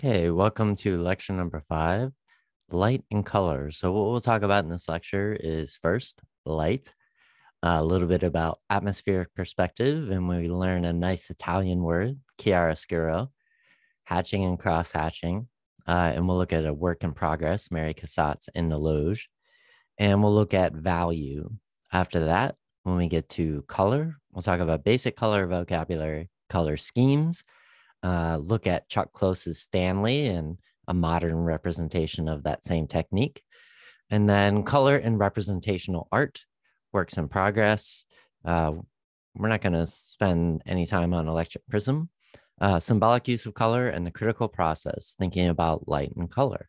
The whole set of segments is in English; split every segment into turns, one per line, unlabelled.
Okay, welcome to lecture number five, light and color. So what we'll talk about in this lecture is first, light, a little bit about atmospheric perspective, and we learn a nice Italian word, chiaroscuro, hatching and cross hatching. Uh, and we'll look at a work in progress, Mary Cassatt's in the Loge. And we'll look at value. After that, when we get to color, we'll talk about basic color vocabulary, color schemes, uh, look at Chuck Close's Stanley and a modern representation of that same technique. And then color and representational art, works in progress. Uh, we're not going to spend any time on electric prism. Uh, symbolic use of color and the critical process, thinking about light and color.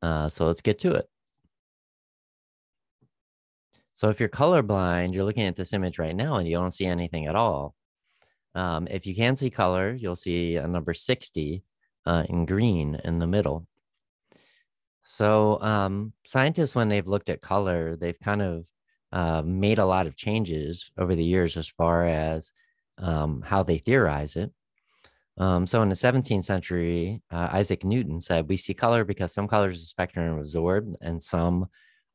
Uh, so let's get to it. So if you're colorblind, you're looking at this image right now and you don't see anything at all. Um, if you can see color, you'll see a number 60 uh, in green in the middle. So um, scientists, when they've looked at color, they've kind of uh, made a lot of changes over the years as far as um, how they theorize it. Um, so in the 17th century, uh, Isaac Newton said, we see color because some colors of the spectrum are absorbed and some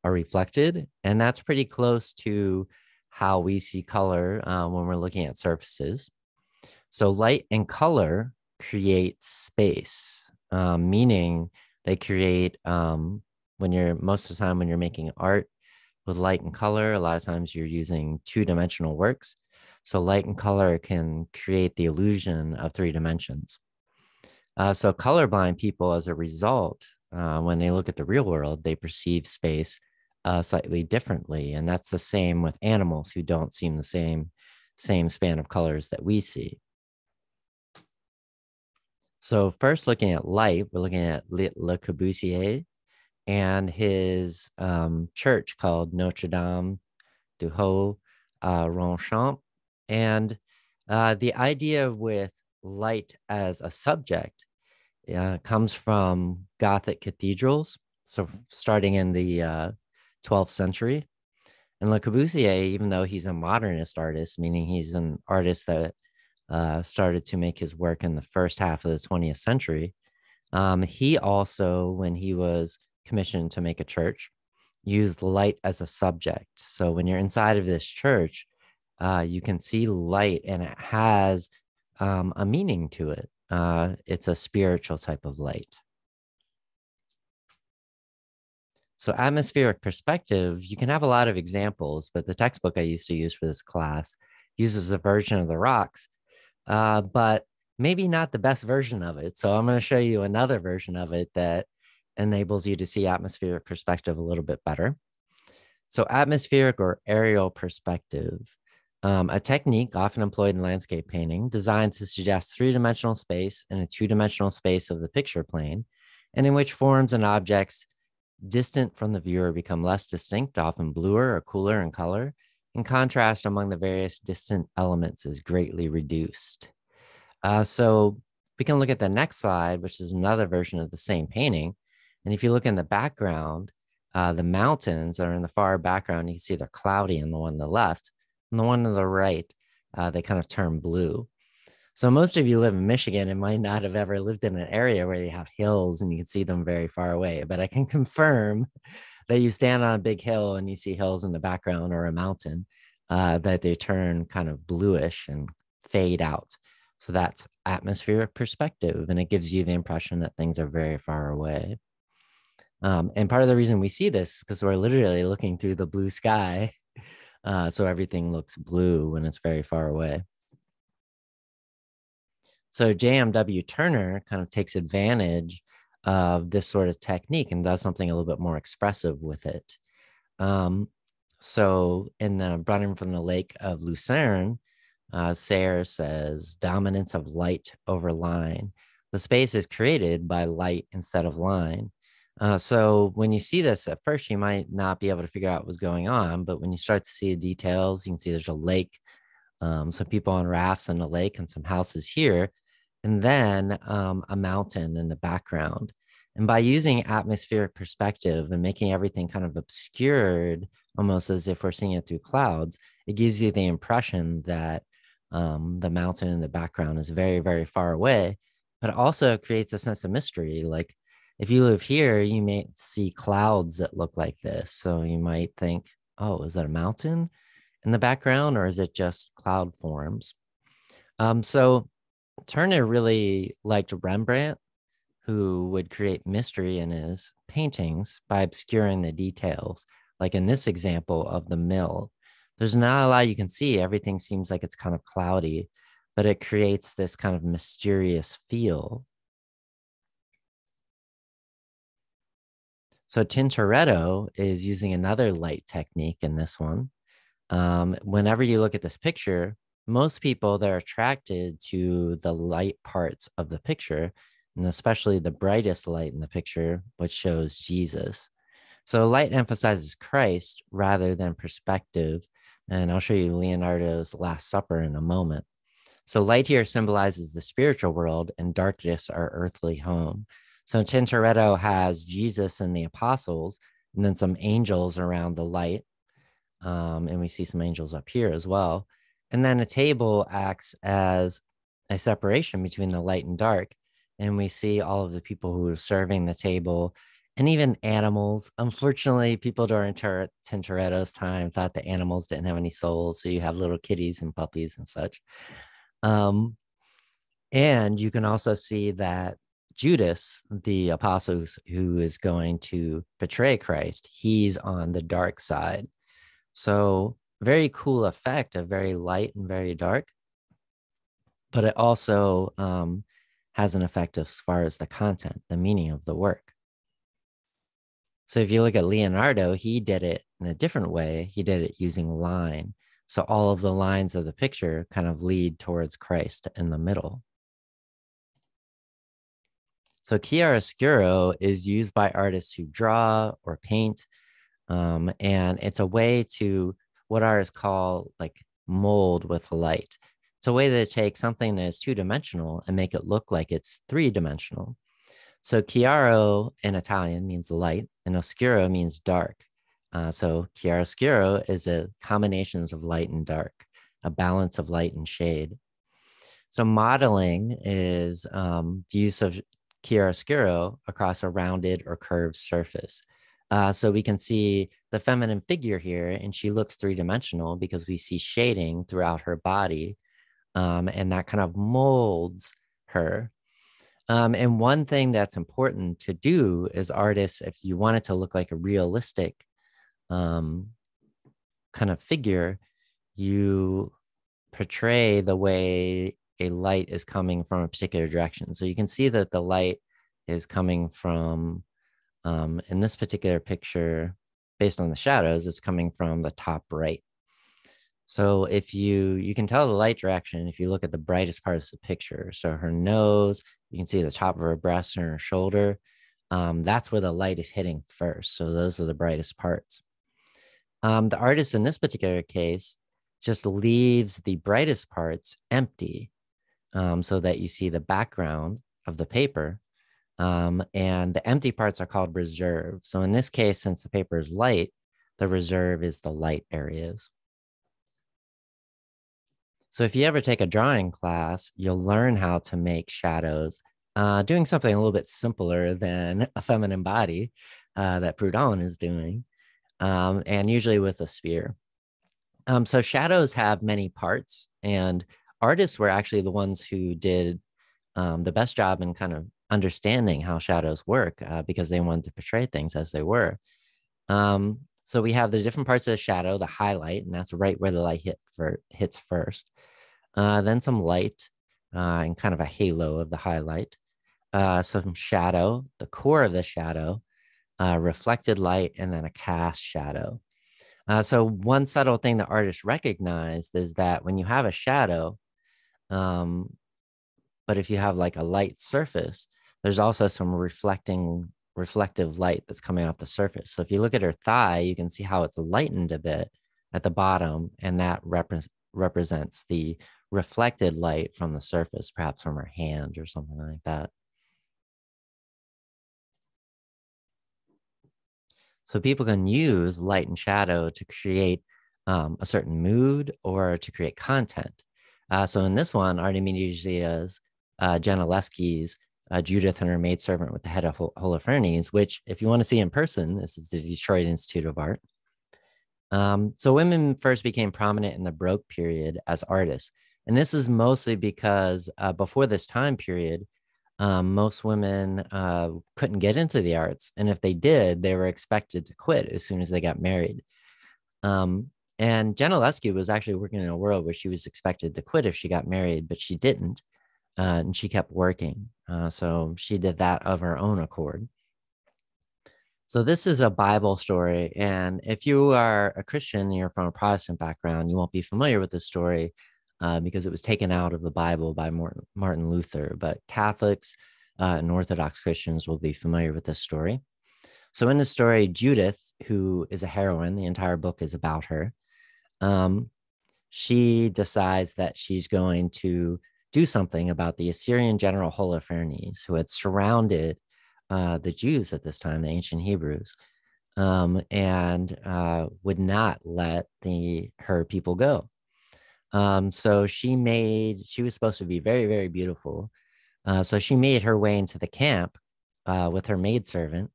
are reflected. And that's pretty close to how we see color uh, when we're looking at surfaces. So light and color create space, um, meaning they create um, when you're most of the time when you're making art with light and color, a lot of times you're using two dimensional works. So light and color can create the illusion of three dimensions. Uh, so colorblind people, as a result, uh, when they look at the real world, they perceive space uh, slightly differently, and that's the same with animals who don't seem the same same span of colors that we see. So first looking at light, we're looking at Le Corbusier and his um, church called Notre Dame du Haut uh, Ronchamp. And uh, the idea with light as a subject uh, comes from Gothic cathedrals. So starting in the 12th uh, century. And Le Corbusier, even though he's a modernist artist, meaning he's an artist that uh, started to make his work in the first half of the 20th century. Um, he also, when he was commissioned to make a church, used light as a subject. So when you're inside of this church, uh, you can see light and it has um, a meaning to it. Uh, it's a spiritual type of light. So, atmospheric perspective, you can have a lot of examples, but the textbook I used to use for this class uses a Virgin of the Rocks uh, but maybe not the best version of it. So I'm going to show you another version of it that enables you to see atmospheric perspective a little bit better. So atmospheric or aerial perspective, um, a technique often employed in landscape painting designed to suggest three-dimensional space and a two-dimensional space of the picture plane, and in which forms and objects distant from the viewer become less distinct, often bluer or cooler in color, and contrast among the various distant elements is greatly reduced. Uh, so we can look at the next slide, which is another version of the same painting. And if you look in the background, uh, the mountains are in the far background. You can see they're cloudy in the one on the left. And the one on the right, uh, they kind of turn blue. So most of you live in Michigan and might not have ever lived in an area where you have hills and you can see them very far away. But I can confirm that you stand on a big hill and you see hills in the background or a mountain uh, that they turn kind of bluish and fade out. So that's atmospheric perspective, and it gives you the impression that things are very far away. Um, and part of the reason we see this is because we're literally looking through the blue sky. Uh, so everything looks blue when it's very far away. So JMW Turner kind of takes advantage of this sort of technique and does something a little bit more expressive with it. Um, so in the Brunnen from the Lake of Lucerne, uh, Sayre says dominance of light over line. The space is created by light instead of line. Uh, so when you see this at first, you might not be able to figure out what's going on, but when you start to see the details, you can see there's a lake, um, some people on rafts in the lake, and some houses here and then um, a mountain in the background. And by using atmospheric perspective and making everything kind of obscured, almost as if we're seeing it through clouds, it gives you the impression that um, the mountain in the background is very, very far away. but also creates a sense of mystery. Like if you live here, you may see clouds that look like this. So you might think, oh, is that a mountain in the background or is it just cloud forms? Um, so Turner really liked Rembrandt, who would create mystery in his paintings by obscuring the details. Like in this example of the mill, there's not a lot you can see. Everything seems like it's kind of cloudy, but it creates this kind of mysterious feel. So Tintoretto is using another light technique in this one. Um, whenever you look at this picture, most people they're attracted to the light parts of the picture and especially the brightest light in the picture which shows jesus. So light emphasizes christ rather than perspective and i'll show you leonardo's last supper in a moment. So light here symbolizes the spiritual world and darkness our earthly home. So tintoretto has jesus and the apostles and then some angels around the light um, and we see some angels up here as well. And then a table acts as a separation between the light and dark. And we see all of the people who are serving the table and even animals. Unfortunately, people during Tintoretto's time thought the animals didn't have any souls. So you have little kitties and puppies and such. Um, and you can also see that Judas, the apostle who is going to betray Christ, he's on the dark side. So very cool effect of very light and very dark but it also um, has an effect as far as the content the meaning of the work. So if you look at leonardo he did it in a different way. He did it using line. So all of the lines of the picture kind of lead towards christ in the middle. So chiaroscuro is used by artists who draw or paint um, and it's a way to what artists call like mold with light. It's a way to take something that is two dimensional and make it look like it's three dimensional. So chiaro in Italian means light, and oscuro means dark. Uh, so chiaroscuro is a combinations of light and dark, a balance of light and shade. So modeling is um, the use of chiaroscuro across a rounded or curved surface. Uh, so we can see the feminine figure here, and she looks three dimensional because we see shading throughout her body, um, and that kind of molds her. Um, and one thing that's important to do as artists, if you want it to look like a realistic um, kind of figure, you portray the way a light is coming from a particular direction. So you can see that the light is coming from um, in this particular picture, based on the shadows, it's coming from the top right. So if you you can tell the light direction if you look at the brightest parts of the picture. So her nose, you can see the top of her breast and her shoulder. Um, that's where the light is hitting first. So those are the brightest parts. Um, the artist in this particular case just leaves the brightest parts empty um, so that you see the background of the paper um, and the empty parts are called reserve. So in this case, since the paper is light, the reserve is the light areas. So if you ever take a drawing class, you'll learn how to make shadows, uh, doing something a little bit simpler than a feminine body uh, that Prud'hon is doing, um, and usually with a sphere. Um, so shadows have many parts, and artists were actually the ones who did um, the best job in kind of understanding how shadows work uh, because they wanted to portray things as they were. Um, so we have the different parts of the shadow, the highlight, and that's right where the light hit for, hits first. Uh, then some light uh, and kind of a halo of the highlight. Uh, some shadow, the core of the shadow, uh, reflected light, and then a cast shadow. Uh, so one subtle thing the artist recognized is that when you have a shadow, um, but if you have like a light surface, there's also some reflecting reflective light that's coming off the surface. So if you look at her thigh, you can see how it's lightened a bit at the bottom, and that repre- represents the reflected light from the surface, perhaps from her hand or something like that. So people can use light and shadow to create um, a certain mood or to create content. Uh, so in this one, Artemisia's uh, uh, Judith and her maidservant with the head of Holofernes, which, if you want to see in person, this is the Detroit Institute of Art. Um, so women first became prominent in the Baroque period as artists. And this is mostly because uh, before this time period, um, most women uh, couldn't get into the arts. And if they did, they were expected to quit as soon as they got married. Um, and Gentileschi was actually working in a world where she was expected to quit if she got married, but she didn't. Uh, and she kept working. Uh, so she did that of her own accord. So this is a Bible story. And if you are a Christian you're from a Protestant background, you won't be familiar with this story uh, because it was taken out of the Bible by Martin Luther. But Catholics uh, and Orthodox Christians will be familiar with this story. So in the story, Judith, who is a heroine, the entire book is about her. Um, she decides that she's going to do something about the Assyrian general Holofernes, who had surrounded uh, the Jews at this time, the ancient Hebrews, um, and uh, would not let the her people go. Um, so she made, she was supposed to be very, very beautiful. Uh, so she made her way into the camp uh, with her maidservant.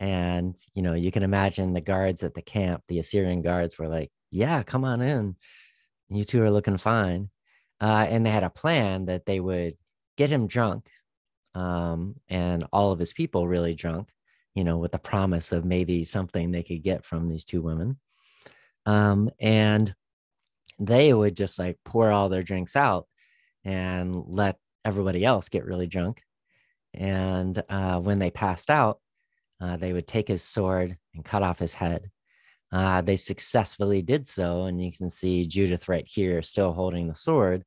And, you know, you can imagine the guards at the camp, the Assyrian guards were like, yeah, come on in. You two are looking fine. Uh, and they had a plan that they would get him drunk um, and all of his people really drunk, you know, with the promise of maybe something they could get from these two women. Um, and they would just like pour all their drinks out and let everybody else get really drunk. And uh, when they passed out, uh, they would take his sword and cut off his head. Uh, they successfully did so. And you can see Judith right here still holding the sword.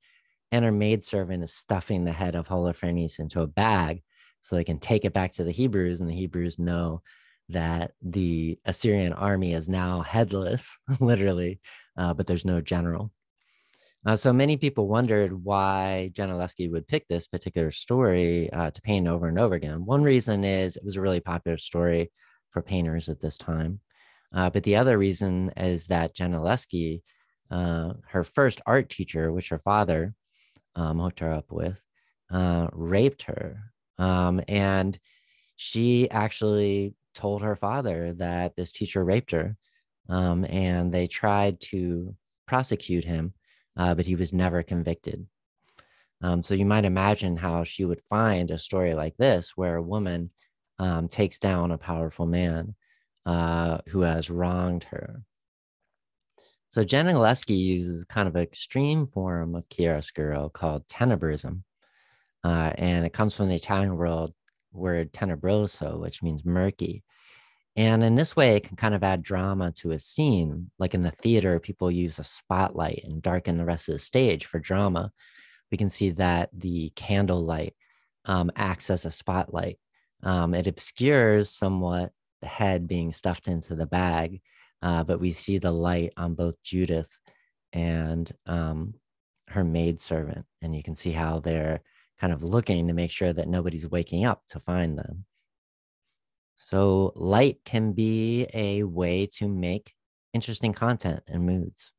And her maidservant is stuffing the head of Holofernes into a bag so they can take it back to the Hebrews. And the Hebrews know that the Assyrian army is now headless, literally, uh, but there's no general. Uh, so many people wondered why Gentileschi would pick this particular story uh, to paint over and over again. One reason is it was a really popular story for painters at this time. Uh, but the other reason is that Gentileschi, uh, her first art teacher, which her father um, hooked her up with, uh, raped her. Um, and she actually told her father that this teacher raped her. Um, and they tried to prosecute him, uh, but he was never convicted. Um, so you might imagine how she would find a story like this, where a woman um, takes down a powerful man uh, who has wronged her. So Gentileschi uses kind of an extreme form of chiaroscuro called tenebrism. Uh, and it comes from the Italian word, word tenebroso, which means murky. And in this way, it can kind of add drama to a scene. Like in the theater, people use a spotlight and darken the rest of the stage for drama. We can see that the candlelight um, acts as a spotlight. Um, it obscures somewhat the head being stuffed into the bag, uh, but we see the light on both Judith and um, her maidservant. And you can see how they're kind of looking to make sure that nobody's waking up to find them. So, light can be a way to make interesting content and moods.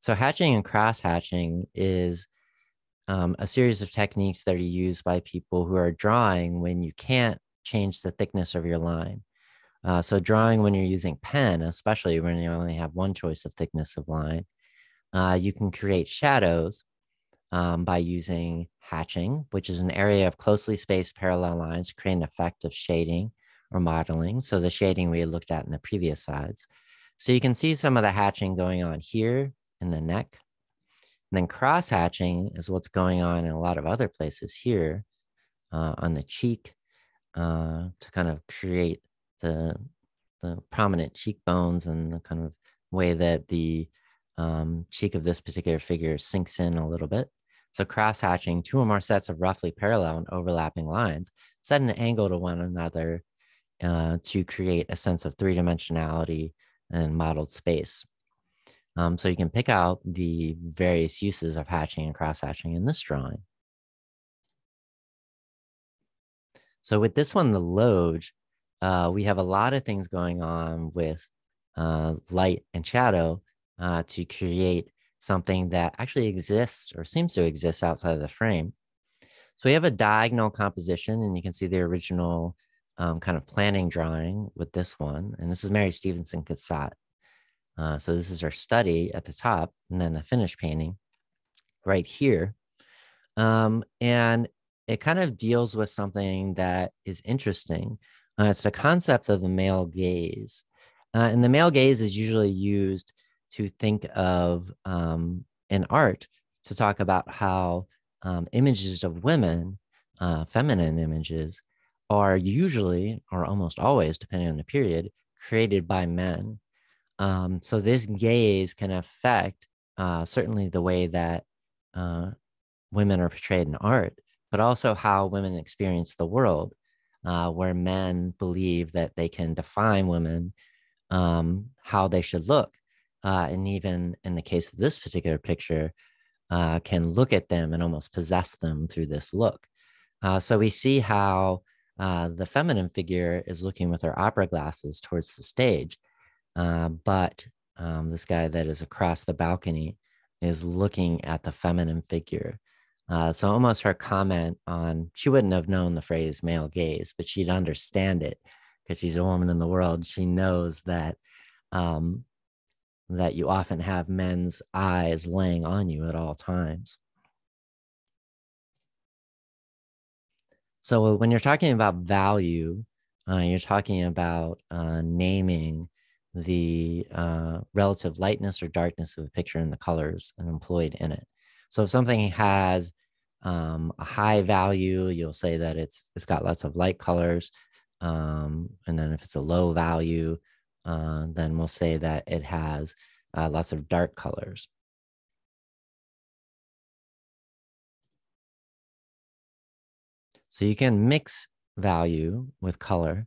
So, hatching and cross hatching is um, a series of techniques that are used by people who are drawing when you can't change the thickness of your line. Uh, so, drawing when you're using pen, especially when you only have one choice of thickness of line, uh, you can create shadows um, by using hatching, which is an area of closely spaced parallel lines to create an effect of shading or modeling. So the shading we looked at in the previous slides. So you can see some of the hatching going on here in the neck. And then cross hatching is what's going on in a lot of other places here uh, on the cheek uh, to kind of create the, the prominent cheekbones and the kind of way that the um, cheek of this particular figure sinks in a little bit. So cross hatching two or more sets of roughly parallel and overlapping lines set an angle to one another uh, to create a sense of three dimensionality and modeled space. Um, so you can pick out the various uses of hatching and cross hatching in this drawing. So with this one, the Loge, uh, we have a lot of things going on with uh, light and shadow uh, to create something that actually exists or seems to exist outside of the frame. So we have a diagonal composition, and you can see the original um, kind of planning drawing with this one. And this is Mary Stevenson Cassatt. Uh, so this is our study at the top, and then the finished painting right here. Um, and it kind of deals with something that is interesting. Uh, it's the concept of the male gaze. Uh, and the male gaze is usually used to think of um, in art to talk about how um, images of women, uh, feminine images, are usually or almost always, depending on the period, created by men. Um, so this gaze can affect uh, certainly the way that uh, women are portrayed in art, but also how women experience the world, uh, where men believe that they can define women, um, how they should look. Uh, and even in the case of this particular picture, uh, can look at them and almost possess them through this look. Uh, so we see how uh, the feminine figure is looking with her opera glasses towards the stage, uh, but um, this guy that is across the balcony is looking at the feminine figure. Uh, so almost her comment on she wouldn't have known the phrase male gaze, but she'd understand it because she's a woman in the world. She knows that um, that you often have men's eyes laying on you at all times. So when you're talking about value, uh, you're talking about uh, naming the uh, relative lightness or darkness of a picture and the colors employed in it. So if something has um, a high value, you'll say that it's it's got lots of light colors. Um, and then if it's a low value, uh, then we'll say that it has uh, lots of dark colors. So you can mix value with color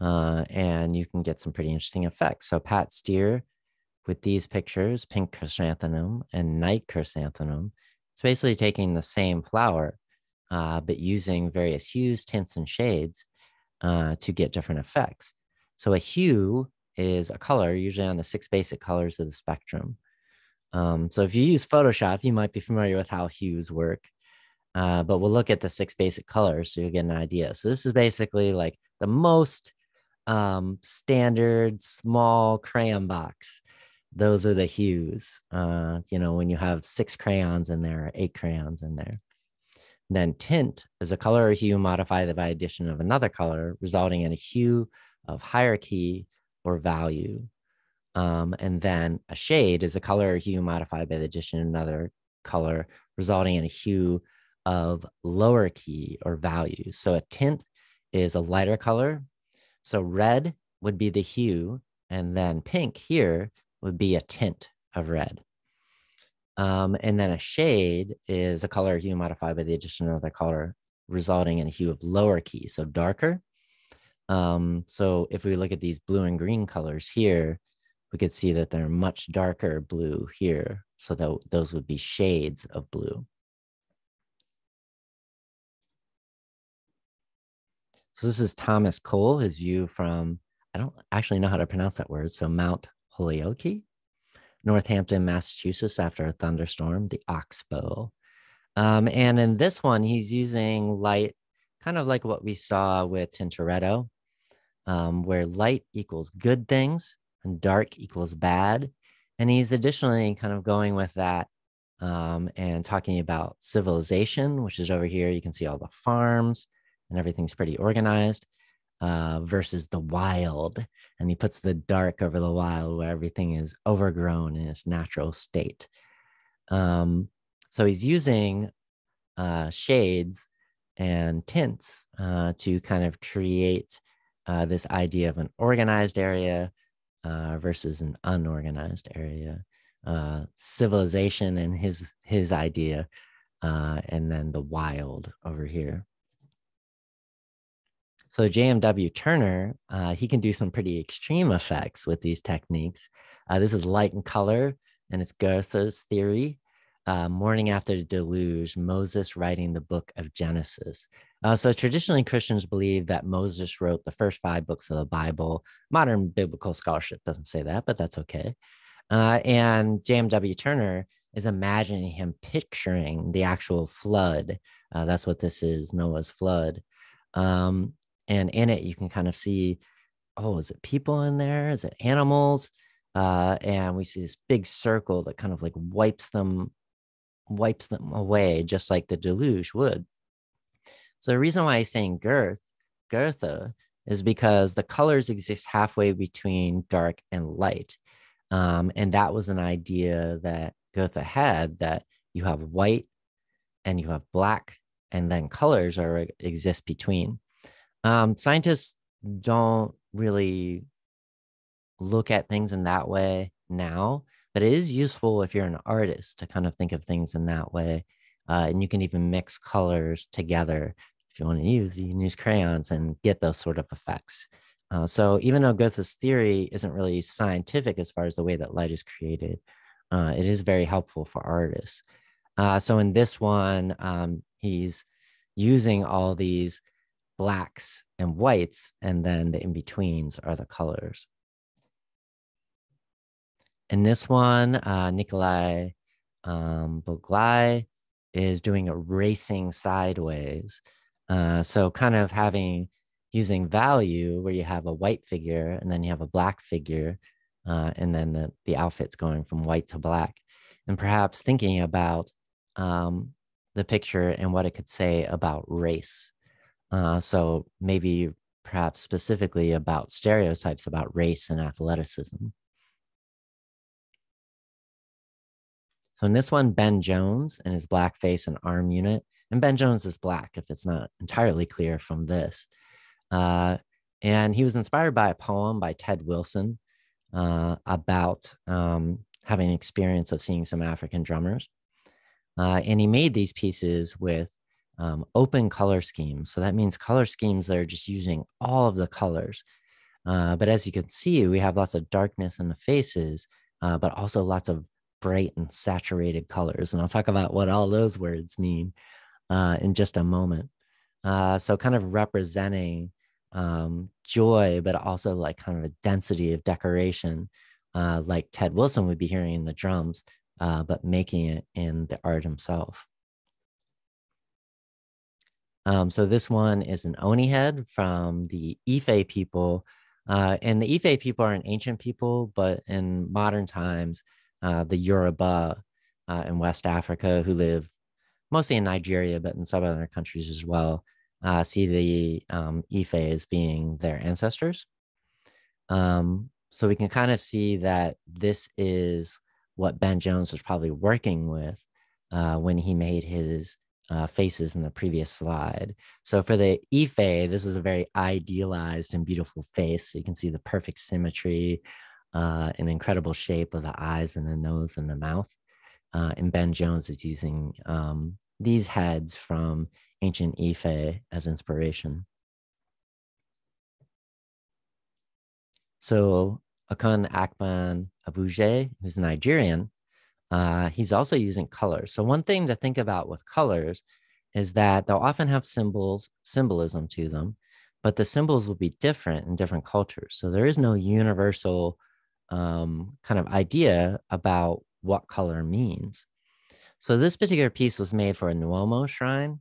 uh, and you can get some pretty interesting effects. So Pat Steer with these pictures, pink chrysanthemum and night chrysanthemum, it's basically taking the same flower, uh, but using various hues, tints, and shades uh, to get different effects. So a hue is a color, usually on the six basic colors of the spectrum. Um, so if you use Photoshop, you might be familiar with how hues work. Uh, but we'll look at the six basic colors so you'll get an idea. So this is basically like the most um, standard small crayon box. Those are the hues. Uh, you know, when you have six crayons in there, eight crayons in there. Then tint is a color or hue modified by addition of another color, resulting in a hue of hierarchy or value. Um, and then a shade is a color or hue modified by the addition of another color, resulting in a hue of lower key or value. So a tint is a lighter color. So red would be the hue, and then pink here would be a tint of red. Um, and then a shade is a color hue modified by the addition of another color, resulting in a hue of lower key, so darker. Um, so if we look at these blue and green colors here, we could see that they're much darker blue here. So that those would be shades of blue. So this is Thomas Cole, his view from, I don't actually know how to pronounce that word. So Mount Holyoke, Northampton, Massachusetts, after a thunderstorm, the Oxbow. Um, and in this one, he's using light, kind of like what we saw with Tintoretto um, where light equals good things and dark equals bad. And he's additionally kind of going with that um, and talking about civilization, which is over here. You can see all the farms and everything's pretty organized uh, versus the wild. And he puts the dark over the wild where everything is overgrown in its natural state. Um, so he's using uh, shades and tints uh, to kind of create uh, this idea of an organized area uh, versus an unorganized area, uh, civilization and his his idea, uh, and then the wild over here. So JMW Turner, uh, he can do some pretty extreme effects with these techniques. Uh, this is light and color, and it's Goethe's theory. morning after the deluge, Moses writing the book of Genesis. Uh, so traditionally, Christians believe that Moses wrote the first five books of the Bible. Modern biblical scholarship doesn't say that, but that's okay. Uh, and JMW Turner is imagining him picturing the actual flood. Uh, that's what this is Noah's flood. Um, and in it, you can kind of see oh, is it people in there? Is it animals? Uh, and we see this big circle that kind of like wipes them wipes them away just like the deluge would so the reason why he's saying girth goethe is because the colors exist halfway between dark and light um, and that was an idea that Goethe had that you have white and you have black, and then colors are exist between. Um, scientists don't really look at things in that way now, but it is useful if you're an artist to kind of think of things in that way. Uh, and you can even mix colors together if you want to use. You can use crayons and get those sort of effects. Uh, so even though Goethe's theory isn't really scientific as far as the way that light is created, uh, it is very helpful for artists. Uh, so in this one, um, he's using all these blacks and whites, and then the in-betweens are the colors. In this one, uh, Nikolai um, Buglaj is doing a racing sideways. Uh, so kind of having using value where you have a white figure and then you have a black figure uh, and then the, the outfit's going from white to black and perhaps thinking about um, the picture and what it could say about race uh, so maybe perhaps specifically about stereotypes about race and athleticism so in this one ben jones and his blackface and arm unit and ben jones is black if it's not entirely clear from this uh, and he was inspired by a poem by Ted Wilson uh, about um, having an experience of seeing some African drummers. Uh, and he made these pieces with um, open color schemes. So that means color schemes that are just using all of the colors. Uh, but as you can see, we have lots of darkness in the faces, uh, but also lots of bright and saturated colors. And I'll talk about what all those words mean uh, in just a moment. Uh, so, kind of representing um, joy, but also like kind of a density of decoration, uh, like Ted Wilson would be hearing in the drums, uh, but making it in the art himself. Um, so this one is an Oni head from the Ife people. Uh, and the Ife people are an ancient people, but in modern times, uh, the Yoruba uh, in West Africa who live mostly in Nigeria, but in some other countries as well, uh, see the um, Ife as being their ancestors. Um, so we can kind of see that this is what Ben Jones was probably working with uh, when he made his uh, faces in the previous slide. So for the Ife, this is a very idealized and beautiful face. So you can see the perfect symmetry, uh, an incredible shape of the eyes and the nose and the mouth. Uh, and Ben Jones is using um, these heads from ancient Ife as inspiration. So Okon Akpan Abuje, who's Nigerian, uh, he's also using colors. So one thing to think about with colors is that they'll often have symbols, symbolism to them, but the symbols will be different in different cultures. So there is no universal um, kind of idea about what color means. So this particular piece was made for a Nuomo shrine,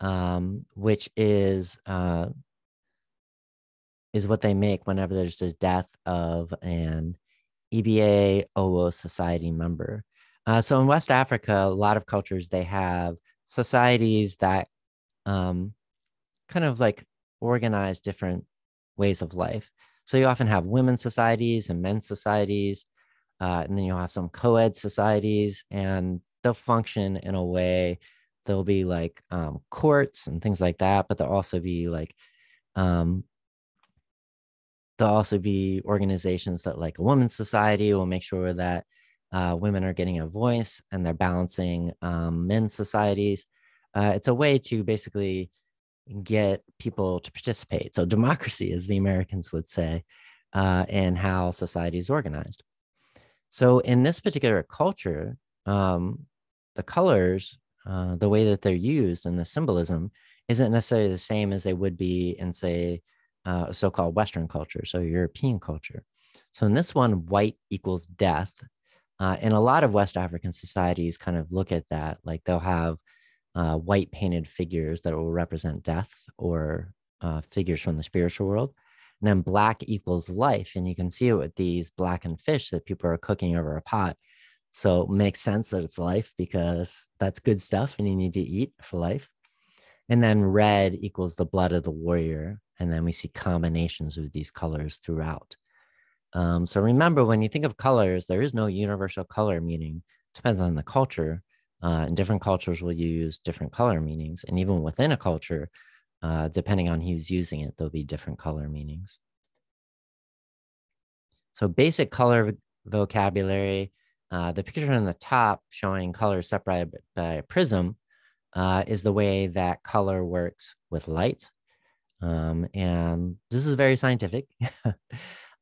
um, which is uh, is what they make whenever there's the death of an EBA Owo society member. Uh, so in West Africa, a lot of cultures they have societies that um, kind of like organize different ways of life. So you often have women's societies and men's societies, uh, and then you'll have some co-ed societies, and they'll function in a way there'll be like um, courts and things like that but there'll also be like um, there'll also be organizations that like a women's society will make sure that uh, women are getting a voice and they're balancing um, men's societies uh, it's a way to basically get people to participate so democracy as the americans would say uh, in how society is organized so in this particular culture um, the colors, uh, the way that they're used and the symbolism isn't necessarily the same as they would be in, say, uh, so-called Western culture, so European culture. So in this one, white equals death. Uh, and a lot of West African societies kind of look at that, like they'll have uh, white painted figures that will represent death or uh, figures from the spiritual world. And then black equals life. And you can see it with these blackened fish that people are cooking over a pot. So it makes sense that it's life because that's good stuff and you need to eat for life. And then red equals the blood of the warrior. And then we see combinations of these colors throughout. Um, so remember, when you think of colors, there is no universal color meaning. It depends on the culture. Uh, and different cultures will use different color meanings. And even within a culture, uh, depending on who's using it, there'll be different color meanings. So basic color vocabulary, uh, the picture on the top showing colors separated by a prism uh, is the way that color works with light. Um, and this is very scientific.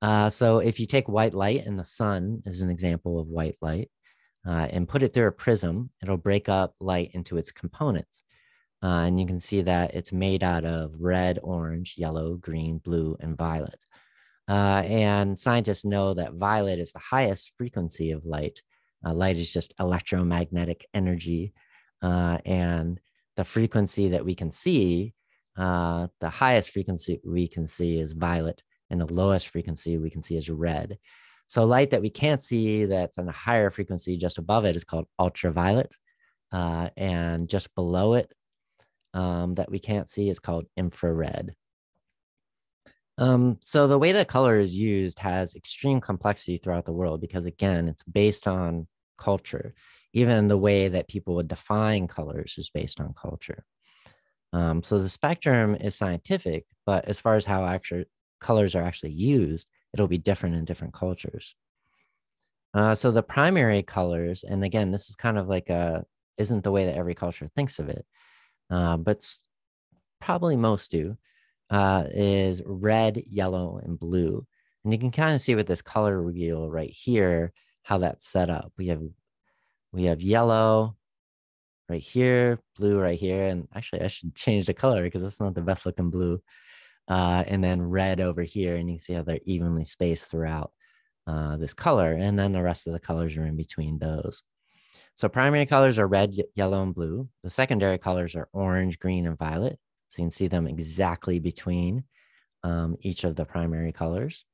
Uh, so if you take white light and the sun is an example of white light uh, and put it through a prism, it'll break up light into its components. Uh, and you can see that it's made out of red, orange, yellow, green, blue, and violet. Uh, and scientists know that violet is the highest frequency of light. Uh, light is just electromagnetic energy. Uh, and the frequency that we can see, the highest frequency we can see is violet and the lowest frequency we can see is red. So light that we can't see that's on a higher frequency just above it is called ultraviolet. Uh, and just below it um, that we can't see is called infrared. Um, so the way that color is used has extreme complexity throughout the world because again, it's based on culture. Even the way that people would define colors is based on culture. Um, so the spectrum is scientific, but as far as how actually colors are actually used, it'll be different in different cultures. Uh, so the primary colors, and again, this is kind of like a isn't the way that every culture thinks of it, uh, but probably most do, uh, is red, yellow, and blue. And you can kind of see with this color wheel right here how that's set up. We have we have yellow right here, blue right here, and actually I should change the color because that's not the best looking blue uh, and then red over here. And you see how they're evenly spaced throughout uh, this color. And then the rest of the colors are in between those. So primary colors are red, yellow, and blue. The secondary colors are orange, green, and violet. So you can see them exactly between um, each of the primary colors.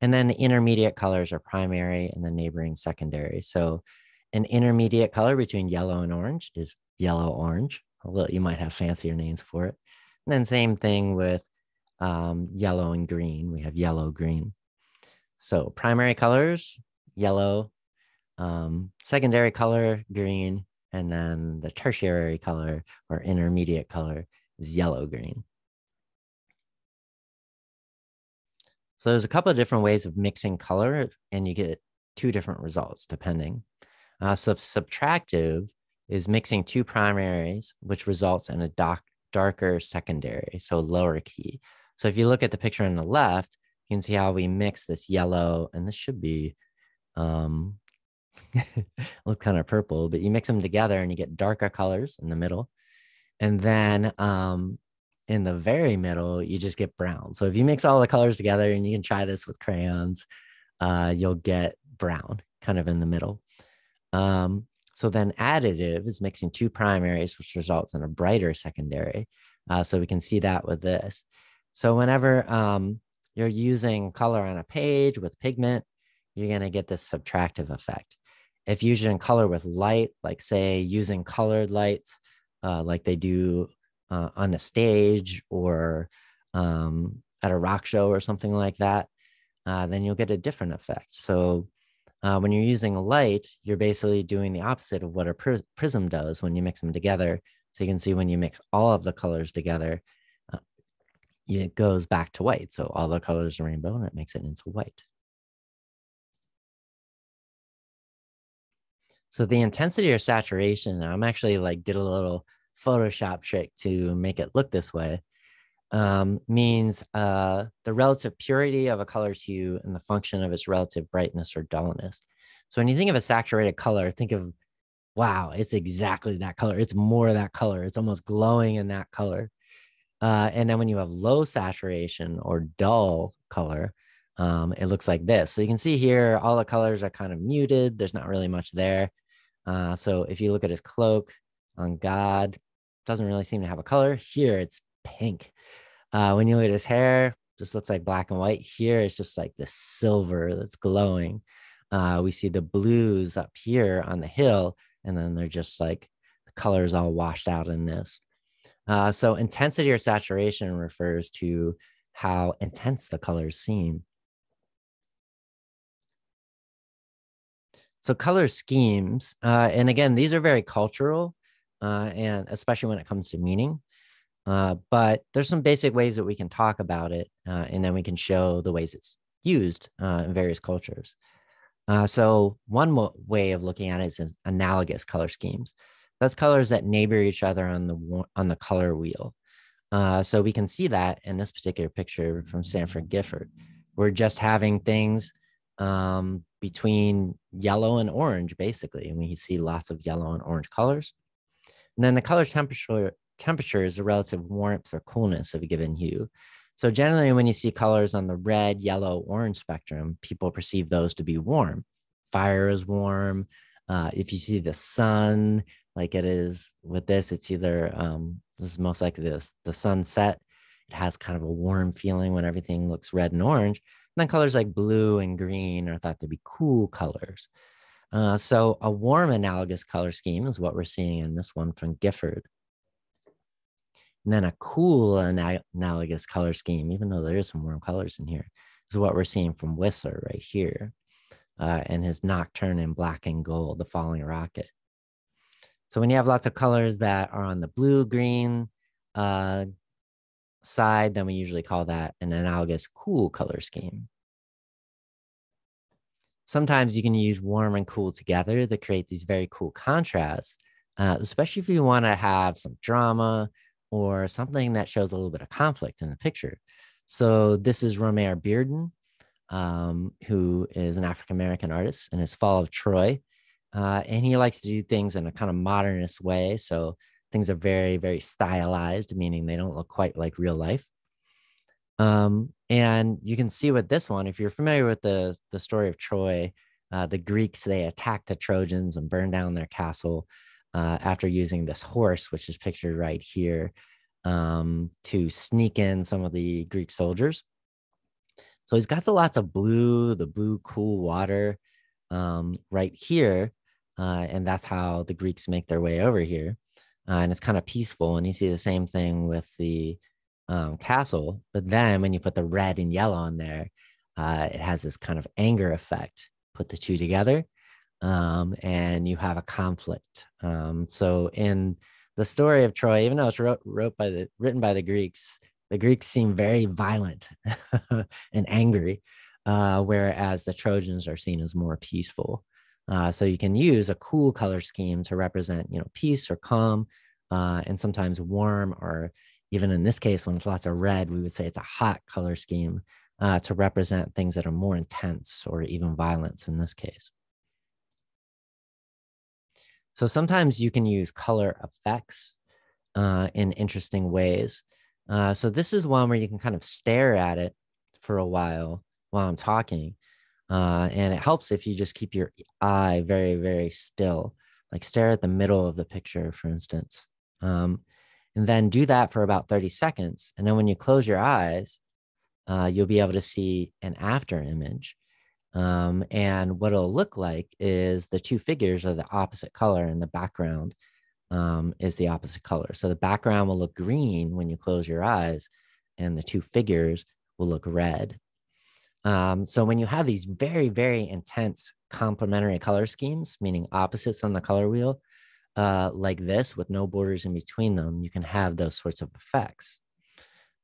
And then the intermediate colors are primary and the neighboring secondary. So an intermediate color between yellow and orange is yellow orange. Although you might have fancier names for it. And then same thing with um, yellow and green. We have yellow, green. So primary colors, yellow, um, secondary color, green, and then the tertiary color or intermediate color is yellow, green. So there's a couple of different ways of mixing color and you get two different results depending. Uh, so subtractive is mixing two primaries, which results in a doc darker secondary, so lower key. So if you look at the picture on the left, you can see how we mix this yellow, and this should be um, look kind of purple, but you mix them together and you get darker colors in the middle. And then um, in the very middle, you just get brown. So if you mix all the colors together, and you can try this with crayons, uh, you'll get brown kind of in the middle. Um, so then additive is mixing two primaries, which results in a brighter secondary. Uh, so we can see that with this. So whenever um, you're using color on a page with pigment, you're going to get this subtractive effect. If you using color with light, like say using colored lights, uh, like they do uh, on a stage or um, at a rock show or something like that, uh, then you'll get a different effect. So uh, when you're using a light, you're basically doing the opposite of what a prism does when you mix them together. So you can see when you mix all of the colors together, uh, it goes back to white. So all the colors are rainbow and it makes it into white. So the intensity or saturation, I'm actually like did a little Photoshop trick to make it look this way um, means uh, the relative purity of a color's hue and the function of its relative brightness or dullness. So when you think of a saturated color, think of, wow, it's exactly that color. It's more that color. It's almost glowing in that color. Uh, and then when you have low saturation or dull color, um, it looks like this. So you can see here, all the colors are kind of muted. There's not really much there. Uh, so if you look at his cloak on God, doesn't really seem to have a color. Here it's pink. Uh, when you look at his hair, just looks like black and white. Here it's just like this silver that's glowing. Uh, we see the blues up here on the hill, and then they're just like the colors all washed out in this. Uh, so intensity or saturation refers to how intense the colors seem. So color schemes, uh, and again, these are very cultural, uh, and especially when it comes to meaning. Uh, but there's some basic ways that we can talk about it, uh, and then we can show the ways it's used uh, in various cultures. Uh, so one mo- way of looking at it is analogous color schemes. That's colors that neighbor each other on the on the color wheel. Uh, so we can see that in this particular picture from Sanford Gifford. We're just having things um, between yellow and orange, basically. And we see lots of yellow and orange colors. And then the color temperature temperature is the relative warmth or coolness of a given hue. So generally, when you see colors on the red, yellow, orange spectrum, people perceive those to be warm. Fire is warm. Uh, if you see the sun, like it is with this, it's either um, this is most likely this the sunset. It has kind of a warm feeling when everything looks red and orange. And then colors like blue and green are thought to be cool colors. Uh, so a warm analogous color scheme is what we're seeing in this one from Gifford. And then a cool ana- analogous color scheme, even though there is some warm colors in here, is what we're seeing from Whistler right here uh, and his Nocturne in black and gold, the falling rocket. So when you have lots of colors that are on the blue green uh, side, then we usually call that an analogous cool color scheme. Sometimes you can use warm and cool together to create these very cool contrasts, uh, especially if you want to have some drama or something that shows a little bit of conflict in the picture. So this is Romare Bearden, um, who is an African American artist, in his Fall of Troy. Uh, and he likes to do things in a kind of modernist way. So things are very, very stylized, meaning they don't look quite like real life. Um, and you can see with this one, if you're familiar with the, the story of Troy, uh, the Greeks, they attacked the Trojans and burned down their castle uh, after using this horse, which is pictured right here, um, to sneak in some of the Greek soldiers. So he's got lots of blue, the blue cool water um, right here. Uh, and that's how the Greeks make their way over here. Uh, and it's kind of peaceful. And you see the same thing with the um, castle. But then when you put the red and yellow on there, uh, it has this kind of anger effect. Put the two together, um, and you have a conflict. Um, so in the story of Troy, even though it's wrote, wrote by the written by the Greeks, the Greeks seem very violent and angry, uh, whereas the Trojans are seen as more peaceful. Uh, so you can use a cool color scheme to represent, you know, peace or calm, uh, and sometimes warm, or even in this case, when it's lots of red, we would say it's a hot color scheme uh, to represent things that are more intense or even violence in this case. So sometimes you can use color effects uh, in interesting ways. Uh, so this is one where you can kind of stare at it for a while while I'm talking uh, and it helps if you just keep your eye very, very still, like stare at the middle of the picture, for instance. Um, and then do that for about 30 seconds. And then when you close your eyes, uh, you'll be able to see an after image. Um, and what it'll look like is the two figures are the opposite color and the background um, is the opposite color. So the background will look green when you close your eyes, and the two figures will look red um, so when you have these very, very intense complementary color schemes, meaning opposites on the color wheel, uh, like this with no borders in between them, you can have those sorts of effects.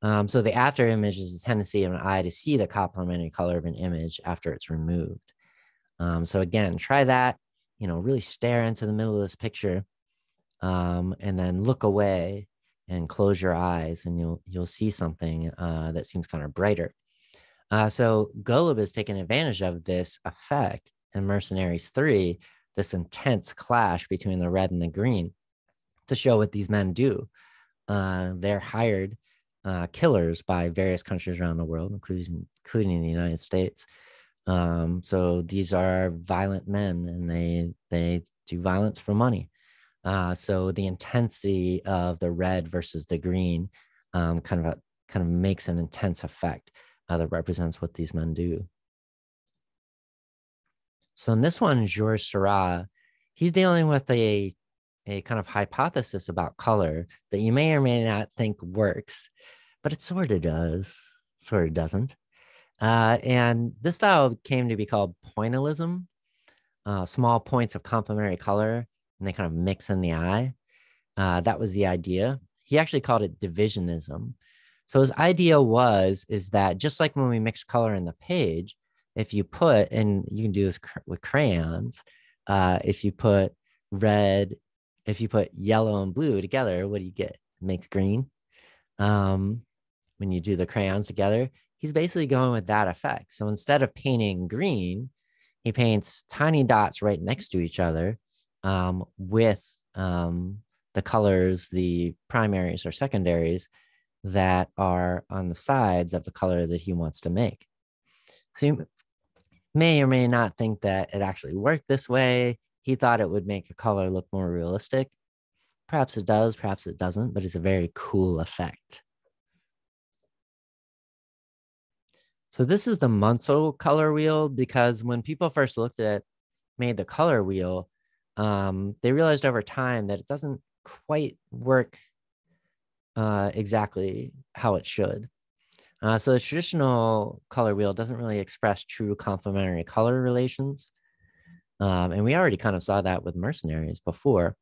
Um, so the after image is a tendency of an eye to see the complementary color of an image after it's removed. Um, so again, try that, you know, really stare into the middle of this picture um, and then look away and close your eyes and you'll, you'll see something uh, that seems kind of brighter. Uh, so Golub has taken advantage of this effect in Mercenaries 3, this intense clash between the red and the green, to show what these men do. Uh, they're hired uh, killers by various countries around the world, including including the United States. Um, so these are violent men, and they they do violence for money. Uh, so the intensity of the red versus the green um, kind of a, kind of makes an intense effect uh, that represents what these men do. So in this one, Georges Seurat, he's dealing with a a kind of hypothesis about color that you may or may not think works, but it sort of does, sort of doesn't. Uh, and this style came to be called pointillism, uh, small points of complementary color, and they kind of mix in the eye. Uh, that was the idea. He actually called it divisionism. So his idea was is that just like when we mix color in the page, if you put and you can do this with crayons, uh, if you put red if you put yellow and blue together, what do you get? It makes green. Um, when you do the crayons together, he's basically going with that effect. So instead of painting green, he paints tiny dots right next to each other um, with um, the colors, the primaries or secondaries that are on the sides of the color that he wants to make. So you may or may not think that it actually worked this way. He thought it would make a color look more realistic. Perhaps it does, perhaps it doesn't, but it's a very cool effect. So this is the Munsell color wheel because when people first looked at made the color wheel, um, they realized over time that it doesn't quite work uh, exactly how it should. Uh, so the traditional color wheel doesn't really express true complementary color relations. Um, and we already kind of saw that with mercenaries before.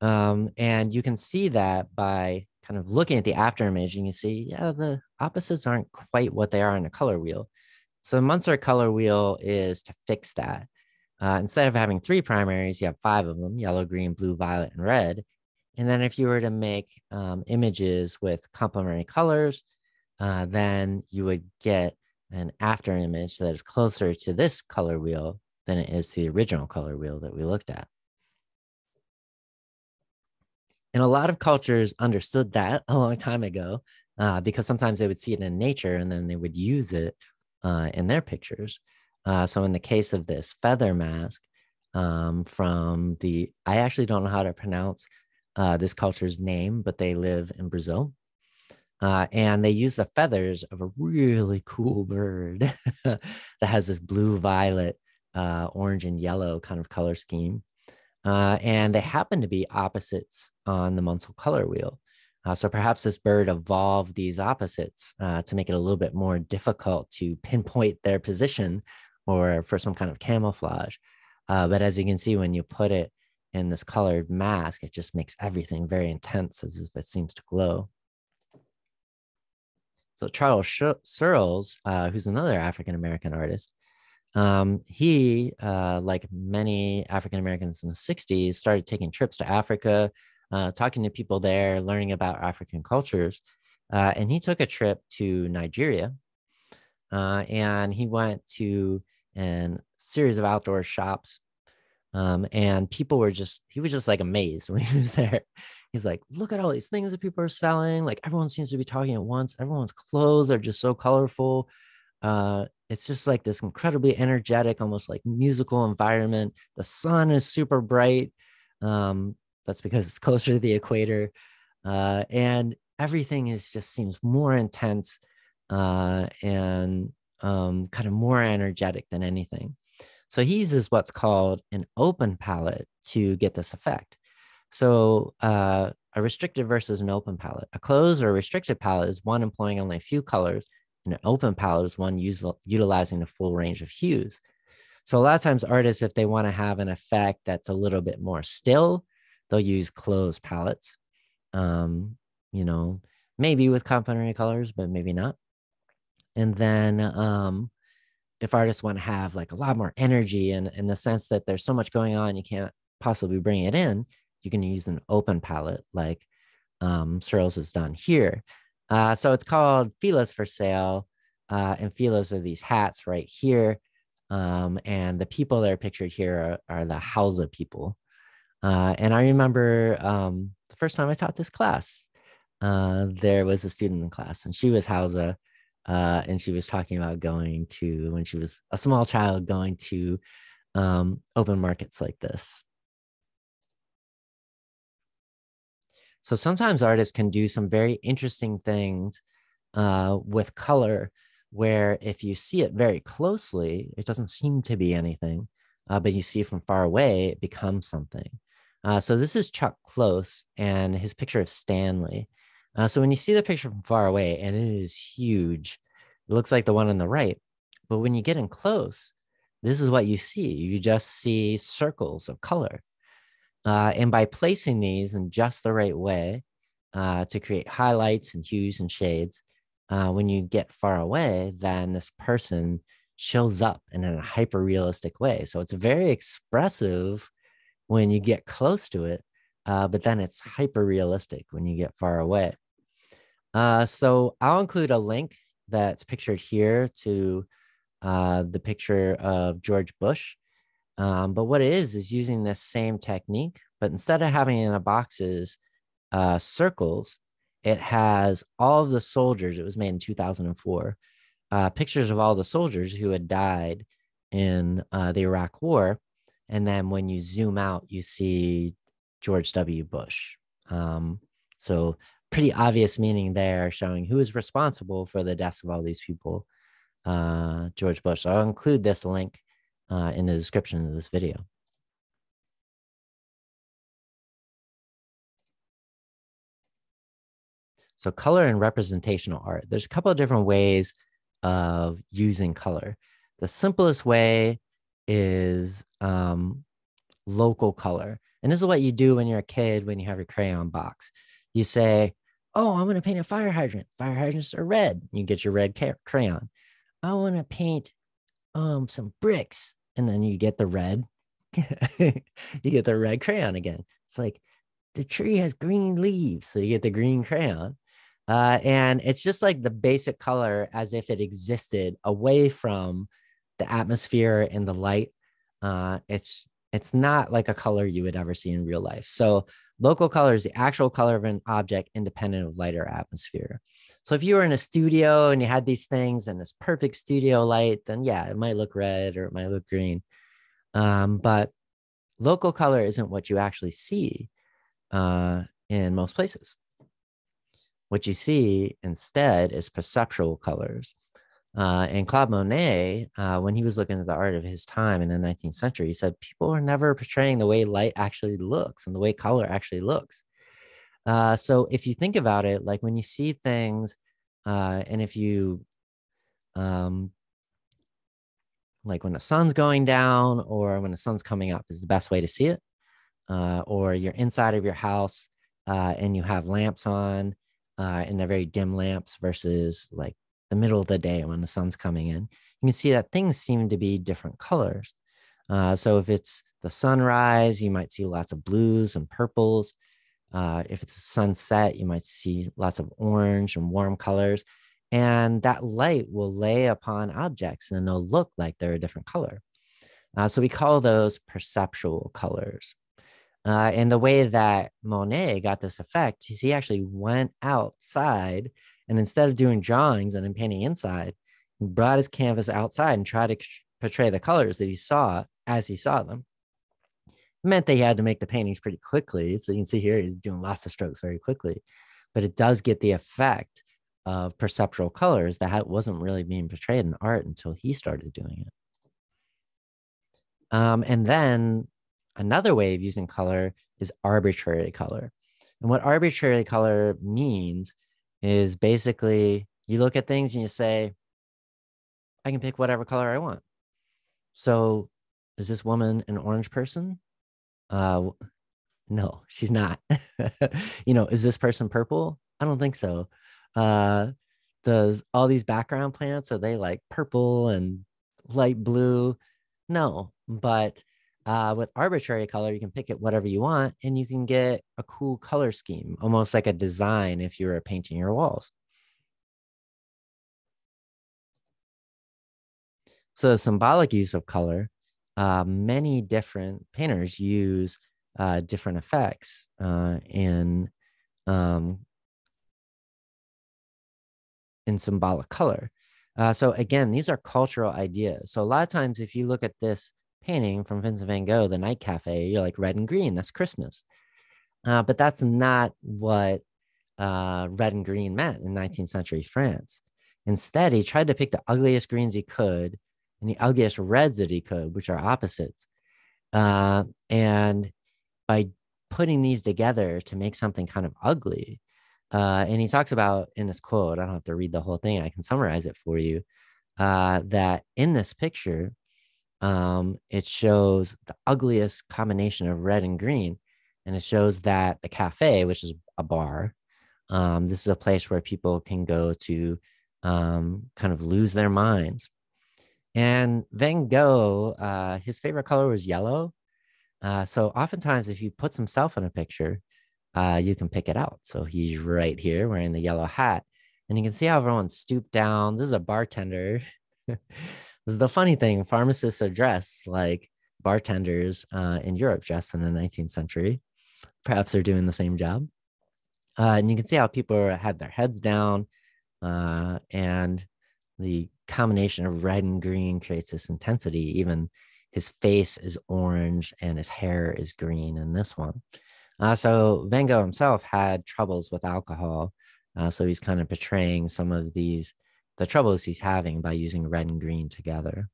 Um, and you can see that by kind of looking at the after image and you see, yeah, the opposites aren't quite what they are in a color wheel. So the Munsell color wheel is to fix that. Uh, instead of having three primaries, you have five of them, yellow, green, blue, violet, and red. And then if you were to make um, images with complementary colors, uh, then you would get an after image that is closer to this color wheel than it is the original color wheel that we looked at. And a lot of cultures understood that a long time ago uh, because sometimes they would see it in nature and then they would use it uh, in their pictures. Uh, so, in the case of this feather mask um, from the, I actually don't know how to pronounce uh, this culture's name, but they live in Brazil. Uh, and they use the feathers of a really cool bird that has this blue violet uh, orange and yellow kind of color scheme. Uh, and they happen to be opposites on the Munsell color wheel. Uh, so perhaps this bird evolved these opposites uh, to make it a little bit more difficult to pinpoint their position or for some kind of camouflage. Uh, but as you can see, when you put it in this colored mask, it just makes everything very intense as if it seems to glow. So Charles Searles, uh, who's another African American artist, um, he, uh, like many African Americans in the 60s, started taking trips to Africa, uh, talking to people there, learning about African cultures. Uh, and he took a trip to Nigeria uh, and he went to a series of outdoor shops. Um, and people were just, he was just like amazed when he was there. He's like, look at all these things that people are selling. Like everyone seems to be talking at once. Everyone's clothes are just so colorful. Uh, it's just like this incredibly energetic, almost like musical environment. The sun is super bright. Um, that's because it's closer to the equator. Uh, and everything is just seems more intense uh, and um, kind of more energetic than anything. So he uses what's called an open palette to get this effect. So uh, a restricted versus an open palette. A closed or restricted palette is one employing only a few colors an open palette is one use, utilizing the full range of hues. So a lot of times artists, if they want to have an effect that's a little bit more still, they'll use closed palettes. Um, you know, maybe with complementary colors, but maybe not. And then um, if artists want to have like a lot more energy and in the sense that there's so much going on, you can't possibly bring it in, you can use an open palette like um, Searles has done here. Uh, so it's called Filas for sale. Uh, and Filas are these hats right here. Um, and the people that are pictured here are, are the Hausa people. Uh, and I remember um, the first time I taught this class, uh, there was a student in class, and she was Hausa, uh, and she was talking about going to when she was a small child going to um, open markets like this. So sometimes artists can do some very interesting things uh, with color, where if you see it very closely, it doesn't seem to be anything, uh, but you see from far away, it becomes something. Uh, so this is Chuck Close and his picture of Stanley. Uh, so when you see the picture from far away, and it is huge, it looks like the one on the right. But when you get in close, this is what you see. You just see circles of color. Uh, and by placing these in just the right way uh, to create highlights and hues and shades, uh, when you get far away, then this person shows up in a hyper realistic way. So it's very expressive when you get close to it, uh, but then it's hyper realistic when you get far away. Uh, so I'll include a link that's pictured here to uh, the picture of George Bush. Um, but what it is is using this same technique, but instead of having in the boxes uh, circles, it has all of the soldiers. It was made in 2004. Uh, pictures of all the soldiers who had died in uh, the Iraq War, and then when you zoom out, you see George W. Bush. Um, so pretty obvious meaning there, showing who is responsible for the deaths of all these people. Uh, George Bush. So I'll include this link uh, in the description of this video. So color and representational art. There's a couple of different ways of using color. The simplest way is um, local color. And this is what you do when you're a kid when you have your crayon box. You say, Oh, I'm going to paint a fire hydrant. Fire hydrants are red. You get your red crayon. I want to paint um, some bricks. And then you get the red. you get the red crayon again. It's like the tree has green leaves. So you get the green crayon. Uh, and it's just like the basic color as if it existed away from the atmosphere and the light. Uh, it's it's not like a color you would ever see in real life. So local color is the actual color of an object independent of light or atmosphere. So if you were in a studio and you had these things and this perfect studio light, then yeah, it might look red or it might look green. Um, but local color isn't what you actually see uh, in most places. What you see instead is perceptual colors. Uh, and Claude Monet, uh, when he was looking at the art of his time in the 19th century, he said people are never portraying the way light actually looks and the way color actually looks. Uh, so if you think about it, like when you see things, uh, and if you, um, like when the sun's going down or when the sun's coming up, is the best way to see it. Uh, or you're inside of your house uh, and you have lamps on and they're very dim lamps versus like the middle of the day when the sun's coming in, you can see that things seem to be different colors. Uh, so if it's the sunrise, you might see lots of blues and purples. Uh, if it's a sunset, you might see lots of orange and warm colors. And that light will lay upon objects and they'll look like they're a different color. Uh, so we call those perceptual colors. Uh, and the way that Monet got this effect is he actually went outside and instead of doing drawings and then painting inside, he brought his canvas outside and tried to portray the colors that he saw as he saw them. It meant that he had to make the paintings pretty quickly. So you can see here he's doing lots of strokes very quickly, but it does get the effect of perceptual colors that wasn't really being portrayed in art until he started doing it. Um, and then Another way of using color is arbitrary color. And what arbitrary color means is basically you look at things and you say, I can pick whatever color I want. So is this woman an orange person? Uh, no, she's not. you know, is this person purple? I don't think so. Uh, does all these background plants are they like purple and light blue? No, but uh, with arbitrary color, you can pick it whatever you want and you can get a cool color scheme, almost like a design if you were painting your walls. So, the symbolic use of color, uh, many different painters use uh, different effects uh, in um, in symbolic color. Uh, so again, these are cultural ideas. So a lot of times, if you look at this painting from Vincent van Gogh, The Night Cafe, you're like red and green. That's Christmas. Uh, but that's not what uh, red and green meant in 19th century France. Instead, he tried to pick the ugliest greens he could and the ugliest reds that he could, which are opposites. Uh, and by putting these together to make something kind of ugly, uh, and he talks about in this quote, I don't have to read the whole thing, I can summarize it for you. Uh, that in this picture, um, it shows the ugliest combination of red and green. And it shows that the cafe, which is a bar, um, this is a place where people can go to um, kind of lose their minds. And Van Gogh, uh, his favorite color was yellow. Uh, so oftentimes, if he puts himself in a picture, uh, you can pick it out. So he's right here wearing the yellow hat. And you can see how everyone's stooped down. This is a bartender. this is the funny thing pharmacists are dressed like bartenders uh, in Europe, dressed in the 19th century. Perhaps they're doing the same job. Uh, and you can see how people had their heads down, uh, and the combination of red and green creates this intensity. Even his face is orange and his hair is green in this one. Uh, so Van Gogh himself had troubles with alcohol. Uh, so he's kind of portraying some of these, the troubles he's having by using red and green together.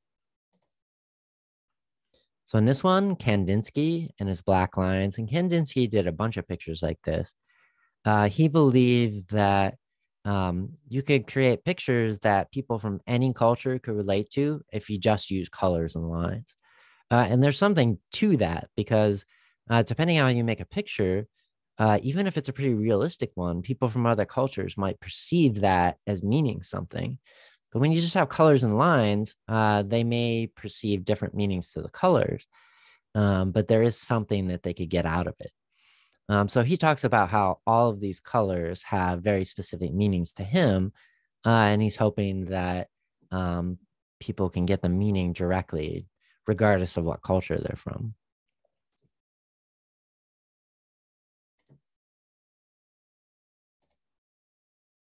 So in this one, Kandinsky and his black lines, and Kandinsky did a bunch of pictures like this uh, he believed that um, you could create pictures that people from any culture could relate to if you just use colors and lines. Uh, and there's something to that because uh, depending on how you make a picture, uh, even if it's a pretty realistic one, people from other cultures might perceive that as meaning something. But when you just have colors and lines, uh, they may perceive different meanings to the colors. Um, but there is something that they could get out of it. Um, so he talks about how all of these colors have very specific meanings to him. Uh, and he's hoping that um, people can get the meaning directly, regardless of what culture they're from.